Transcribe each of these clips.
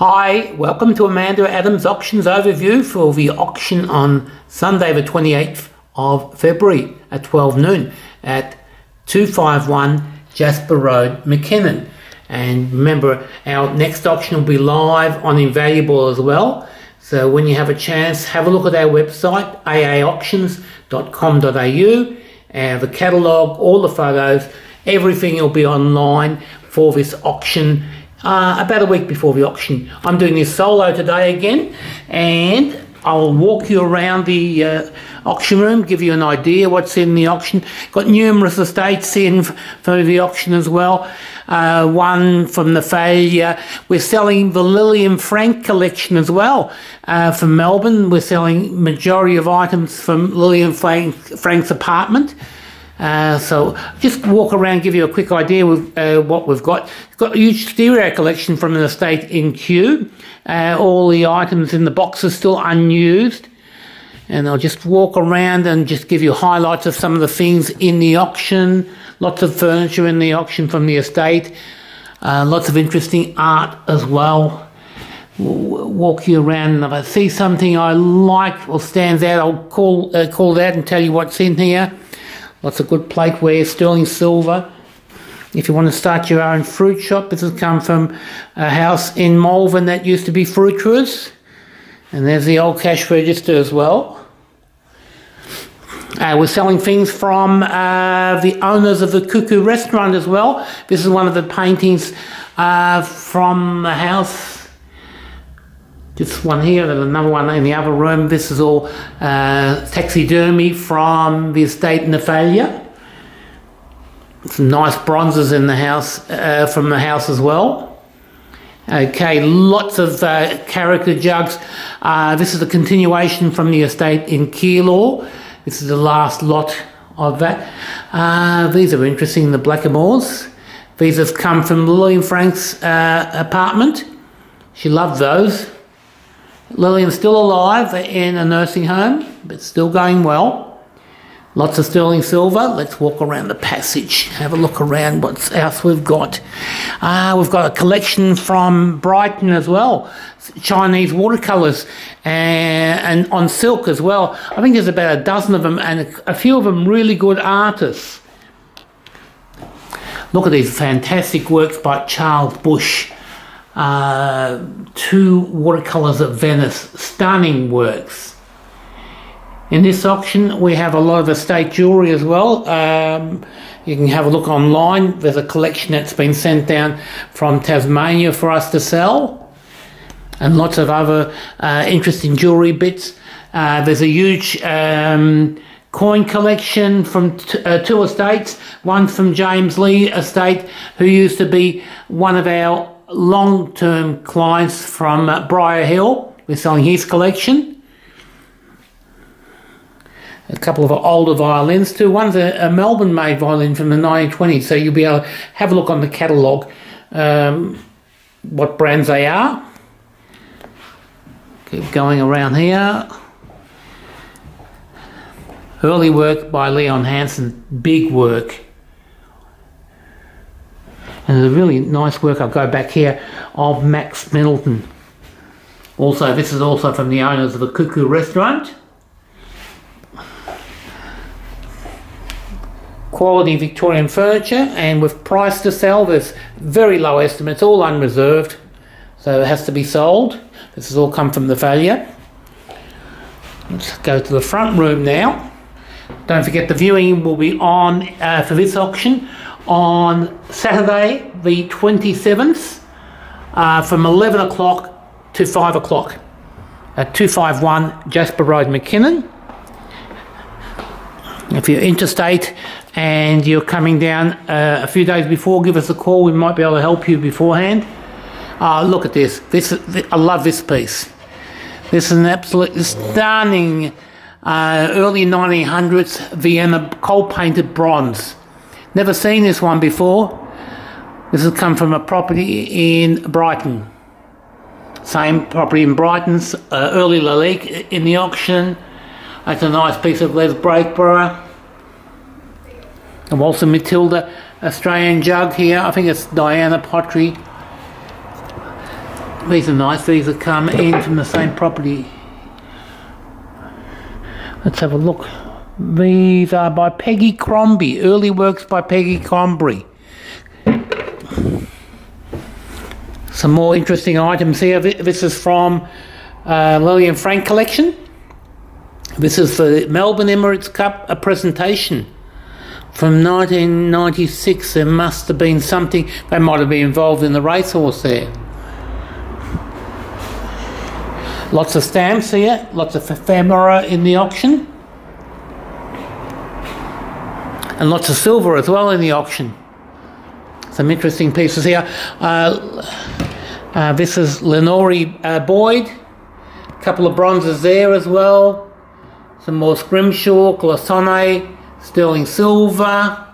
Hi, welcome to Amanda Addams Auctions overview for the auction on Sunday, the 28th of February at 12 noon at 251 Jasper Road, McKinnon. And remember, our next auction will be live on Invaluable as well. So when you have a chance, have a look at our website, aaauctions.com.au, and uh, the catalogue, all the photos, everything will be online for this auction uh, about a week before the auction. I'm doing this solo today again, and I'll walk you around the uh, auction room, give you an idea what's in the auction. Got numerous estates in for the auction as well. Uh, one from the failure. We're selling the Lillian Frank collection as well uh, from Melbourne. We're selling majority of items from Lillian Frank, Frank's apartment. Uh, so just walk around, give you a quick idea of uh, what we've got. We've got a huge stereo collection from an estate in Kew. Uh, all the items in the box are still unused. And I'll just walk around and just give you highlights of some of the things in the auction. Lots of furniture in the auction from the estate. Uh, lots of interesting art as well. walk you around and if I see something I like or stands out, I'll call, uh, call that and tell you what's in here. Lots of good plateware, sterling silver. If you want to start your own fruit shop, this has come from a house in Malvern that used to be Fruiterers. And there's the old cash register as well. Uh, we're selling things from uh, the owners of the Cuckoo restaurant as well. This is one of the paintings uh, from the house this one here, there's another one in the other room. This is all uh, taxidermy from the estate in Nephalia. Some nice bronzes in the house, uh, from the house as well. Okay, lots of uh, character jugs. Uh, this is a continuation from the estate in Keilor. This is the last lot of that. Uh, these are interesting, the Blackamoors. These have come from Lillian Frank's uh, apartment. She loved those. Lillian's still alive in a nursing home, but still going well. Lots of sterling silver. Let's walk around the passage, have a look around what else we've got. Ah, we've got a collection from Brighton as well, Chinese watercolours, and, and on silk as well. I think there's about a dozen of them, and a, a few of them really good artists. Look at these fantastic works by Charles Billich uh, two watercolors of Venice, stunning works. In this auction, we have a lot of estate jewellery as well. Um, you can have a look online. There's a collection that's been sent down from Tasmania for us to sell, and lots of other uh, interesting jewellery bits. Uh, there's a huge um, coin collection from uh, two estates. One from James Lee Estate, who used to be one of our long-term clients from uh, Briar Hill. We're selling his collection. A couple of older violins too. One's a, a Melbourne-made violin from the 1920s, so you'll be able to have a look on the catalogue um, what brands they are. Keep going around here. Early work by Leon Hanson, big work. And there's a really nice work, I'll go back here, of Max Middleton. Also, this is also from the owners of the Cuckoo restaurant. Quality Victorian furniture and with price to sell, there's very low estimates, all unreserved. So it has to be sold. This has all come from the failure. Let's go to the front room now. Don't forget the viewing will be on uh, for this auction on Saturday, the 27th, uh, from 11 o'clock to 5 o'clock at 251 Jasper Road, McKinnon. If you're interstate and you're coming down uh, a few days before, give us a call. We might be able to help you beforehand. Uh, look at this. This I love this piece. This is an absolutely stunning uh, early 1900s Vienna cold painted bronze. Never seen this one before. This has come from a property in Brighton. Same property in Brighton's uh, early Lalique in the auction. That's a nice piece of Les Blakebrough. And also Matilda Australian jug here. I think it's Diana Pottery. These are nice. These have come in from the same property. Let's have a look. These are by Peggy Crombie. Early works by Peggy Crombie. Some more interesting items here. This is from uh, Lillian Frank collection. This is the Melbourne Emirates Cup, a presentation from 1996. There must have been something, they might have been involved in the racehorse there. Lots of stamps here, lots of ephemera in the auction. And lots of silver as well in the auction. Some interesting pieces here. Uh, uh, this is Lenore uh, Boyd. A couple of bronzes there as well. Some more Scrimshaw, Cloisonné, sterling silver.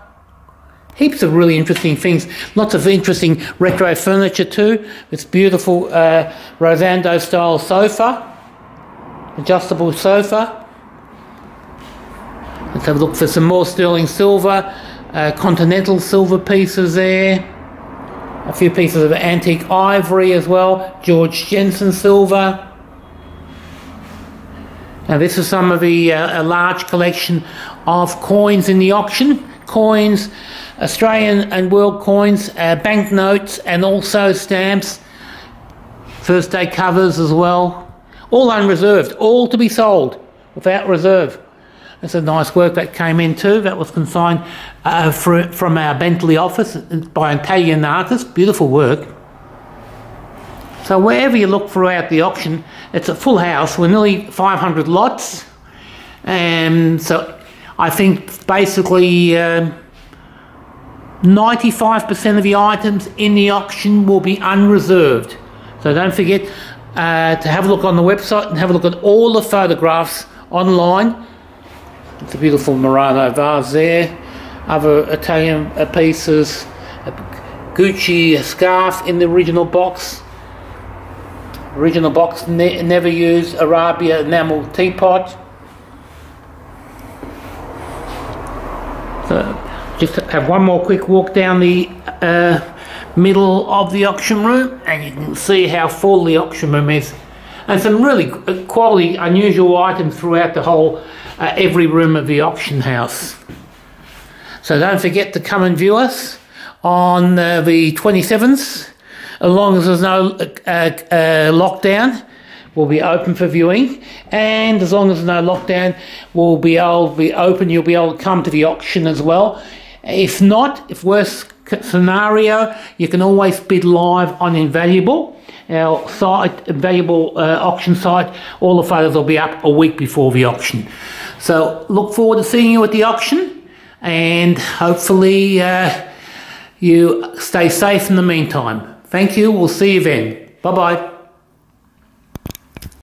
Heaps of really interesting things. Lots of interesting retro furniture too. This beautiful uh, Rosando style sofa. Adjustable sofa. Let's have a look for some more sterling silver. Uh, continental silver pieces there. A few pieces of antique ivory as well. Georg Jensen silver. Now this is some of the uh, a large collection of coins in the auction. Coins, Australian and world coins, uh, banknotes and also stamps. First day covers as well. All unreserved, all to be sold without reserve. That's a nice work that came in too. That was consigned uh, for, from our Bentleigh office by an Italian artist. Beautiful work. So wherever you look throughout the auction, it's a full house with nearly 500 lots. And so I think basically 95% um, of the items in the auction will be unreserved. So don't forget uh, to have a look on the website and have a look at all the photographs online. A beautiful Murano vase there. Other Italian pieces, a Gucci scarf in the original box. Original box, ne never used Arabia enamel teapot. So just have one more quick walk down the uh, middle of the auction room and you can see how full the auction room is. And some really quality, unusual items throughout the whole, uh, every room of the auction house. So don't forget to come and view us on uh, the 27th as long as there's no uh, uh, lockdown, will be open for viewing. And as long as there's no lockdown, we'll be able to be open. You'll be able to come to the auction as well. If not, if worst scenario, you can always bid live on Invaluable, our site, Invaluable uh, auction site. All the photos will be up a week before the auction. So look forward to seeing you at the auction, and hopefully uh, you stay safe in the meantime. Thank you. We'll see you then. Bye bye.